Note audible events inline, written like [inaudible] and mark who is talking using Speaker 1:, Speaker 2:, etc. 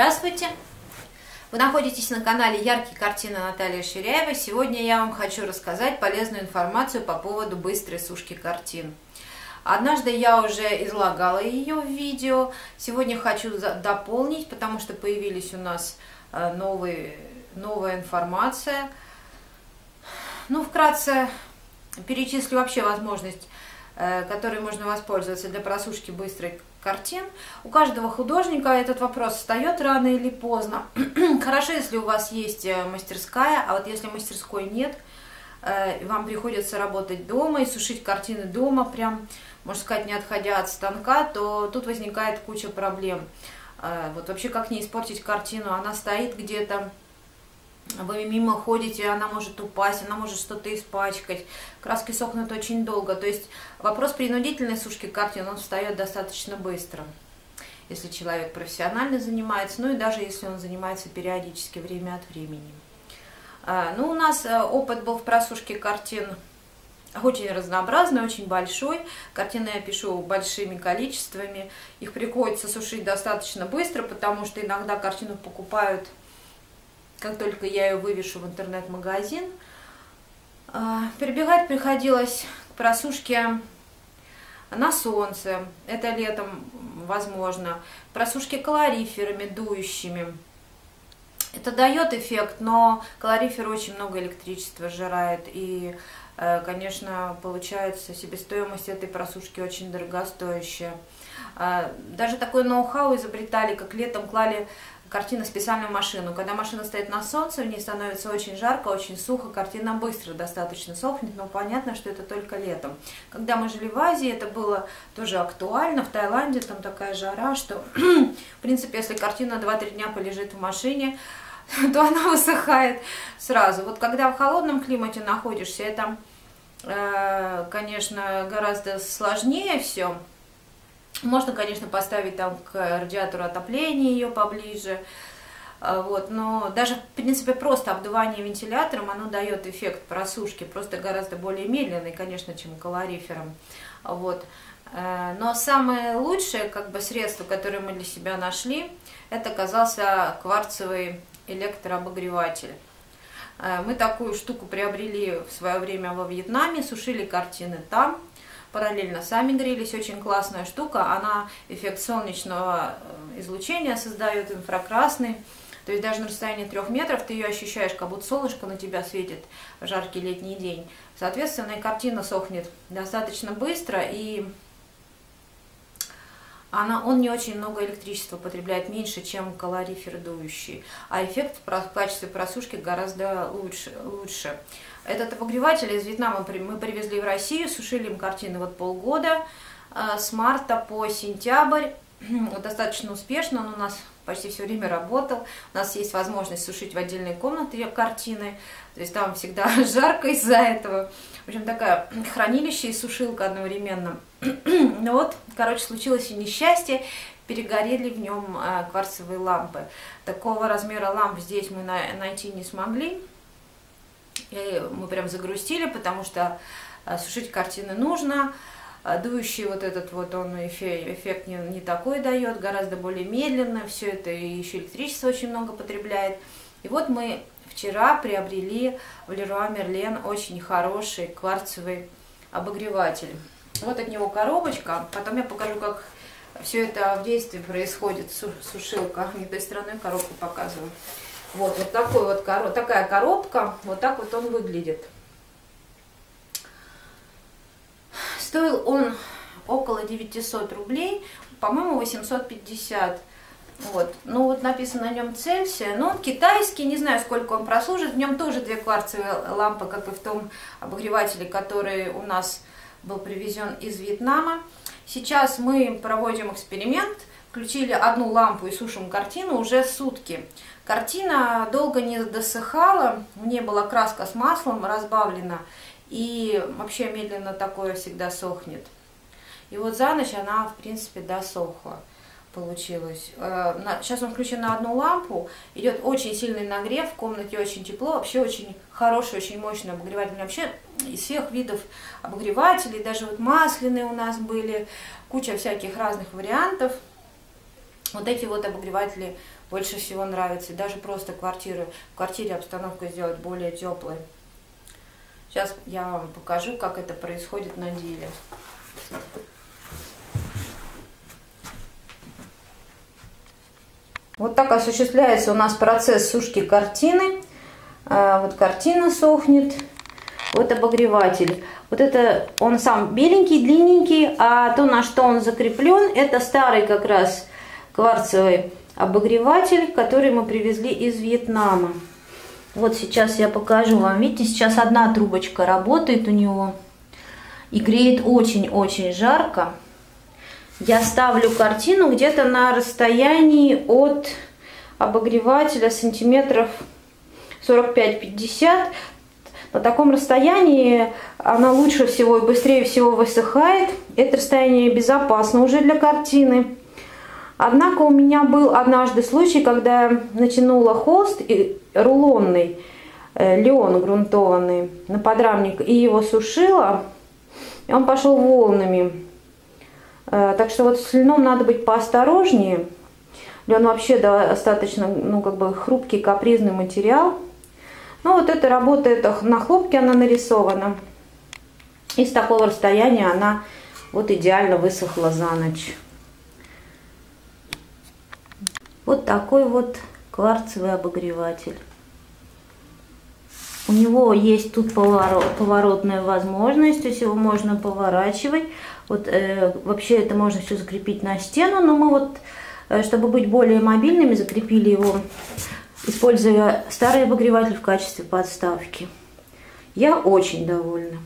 Speaker 1: Здравствуйте! Вы находитесь на канале Яркие картины Натальи Ширяевой. Сегодня я вам хочу рассказать полезную информацию по поводу быстрой сушки картин. Однажды я уже излагала ее в видео. Сегодня хочу дополнить, потому что появились у нас э, новые, новая информация. Ну, вкратце перечислю вообще возможность, которой можно воспользоваться для просушки быстрой картин. У каждого художника этот вопрос встает рано или поздно. [clears throat] Хорошо, если у вас есть э, мастерская, а вот если мастерской нет, э, вам приходится работать дома и сушить картины дома, прям, можно сказать, не отходя от станка, то тут возникает куча проблем. Э, вот вообще как не испортить картину, она стоит где-то вы мимо ходите, она может упасть, она может что-то испачкать, краски сохнут очень долго. То есть вопрос принудительной сушки картин, он встает достаточно быстро, если человек профессионально занимается, ну и даже если он занимается периодически, время от времени. А, ну, у нас э, опыт был в просушке картин очень разнообразный, очень большой. Картины я пишу большими количествами. Их приходится сушить достаточно быстро, потому что иногда картину покупают как только я ее вывешу в интернет-магазин. А, перебегать приходилось к просушке на солнце, это летом возможно, просушке калориферами, дующими. Это дает эффект, но калорифер очень много электричества сжирает, и, э, конечно, получается себестоимость этой просушки очень дорогостоящая. А, даже такой ноу-хау изобретали, как летом клали картина специальную машину. Когда машина стоит на солнце, в ней становится очень жарко, очень сухо, картина быстро достаточно сохнет, но понятно, что это только летом. Когда мы жили в Азии, это было тоже актуально. В Таиланде там такая жара, что, [clears throat] в принципе, если картина 2-3 дня полежит в машине, [laughs] то она высыхает сразу. Вот когда в холодном климате находишься, это, э, конечно, гораздо сложнее все. Можно, конечно, поставить там к радиатору отопления ее поближе, а, вот, но даже, в принципе, просто обдувание вентилятором, оно дает эффект просушки, просто гораздо более медленный, конечно, чем калорифером. Вот. Э, но самое лучшее как бы, средство, которое мы для себя нашли, это оказался кварцевый электрообогреватель. Э, мы такую штуку приобрели в свое время во Вьетнаме, сушили картины там параллельно сами грелись. Очень классная штука. Она эффект солнечного э, излучения создает, инфракрасный. То есть даже на расстоянии трех метров ты ее ощущаешь, как будто солнышко на тебя светит в жаркий летний день. Соответственно, и картина сохнет достаточно быстро, и она, он не очень много электричества потребляет, меньше, чем калорифер дующий. А эффект в качестве просушки гораздо лучше. лучше. Этот обогреватель из Вьетнама мы привезли в Россию, сушили им картины вот полгода, э, с марта по сентябрь. [clears throat] Достаточно успешно, он у нас почти все время работал. У нас есть возможность сушить в отдельной комнате картины, то есть там всегда [laughs] жарко из-за этого. В общем, такая [clears throat] хранилище и сушилка одновременно. [clears throat] Ну вот, короче, случилось и несчастье, перегорели в нем э, кварцевые лампы. Такого размера ламп здесь мы найти не смогли. И мы прям загрустили, потому что э, сушить картины нужно. Дующий вот этот вот он эффект не, не такой дает, гораздо более медленно, все это и еще электричество очень много потребляет. И вот мы вчера приобрели в Леруа Мерлен очень хороший кварцевый обогреватель. Вот от него коробочка, потом я покажу, как все это в действии происходит, сушилка. Не той стороной коробку показываю. Вот, вот, такой вот такая коробка, вот так вот он выглядит. Стоил он около 900 рублей, по-моему, 850. Вот. Ну вот написано на нем Цельсия. Но он китайский, не знаю, сколько он прослужит. В нем тоже две кварцевые лампы, как и в том обогревателе, который у нас был привезен из Вьетнама. Сейчас мы проводим эксперимент. Включили одну лампу и сушим картину уже сутки. Картина долго не досыхала, мне была краска с маслом разбавлена, и вообще медленно такое всегда сохнет. И вот за ночь она, в принципе, досохла получилось. Э, сейчас он включен на одну лампу, идет очень сильный нагрев, в комнате очень тепло, вообще очень хороший, очень мощный обогреватель. Вообще из всех видов обогревателей, даже вот масляные у нас были, куча всяких разных вариантов – Вот эти вот обогреватели больше всего нравятся. Даже просто квартиры, в квартире обстановку сделать более теплой. Сейчас я вам покажу, как это происходит на деле. Вот так осуществляется у нас процесс сушки картины. А, вот картина сохнет. Вот обогреватель. Вот это он сам беленький, длинненький, а то, на что он закреплен, это старый как раз кварцевый обогреватель, который мы привезли из Вьетнама. Вот сейчас я покажу вам. Видите, сейчас одна трубочка работает у него и греет очень-очень жарко. Я ставлю картину где-то на расстоянии от обогревателя сантиметров 45-50. На таком расстоянии она лучше всего и быстрее всего высыхает. Это расстояние безопасно уже для картины. Однако у меня был однажды случай, когда я натянула холст и рулонный, э, леон грунтованный на подрамник и его сушила, и он пошел волнами. Э, так что вот с льном надо быть поосторожнее. Лен вообще достаточно, ну, как бы хрупкий, капризный материал. Ну, вот это работает на хлопке, она нарисована. И с такого расстояния она вот идеально высохла за ночь. Вот такой вот кварцевый обогреватель. У него есть тут поворот, поворотная возможность, то есть его можно поворачивать. Вот э, вообще это можно все закрепить на стену, но мы вот, э, чтобы быть более мобильными, закрепили его, используя старый обогреватель в качестве подставки. Я очень довольна.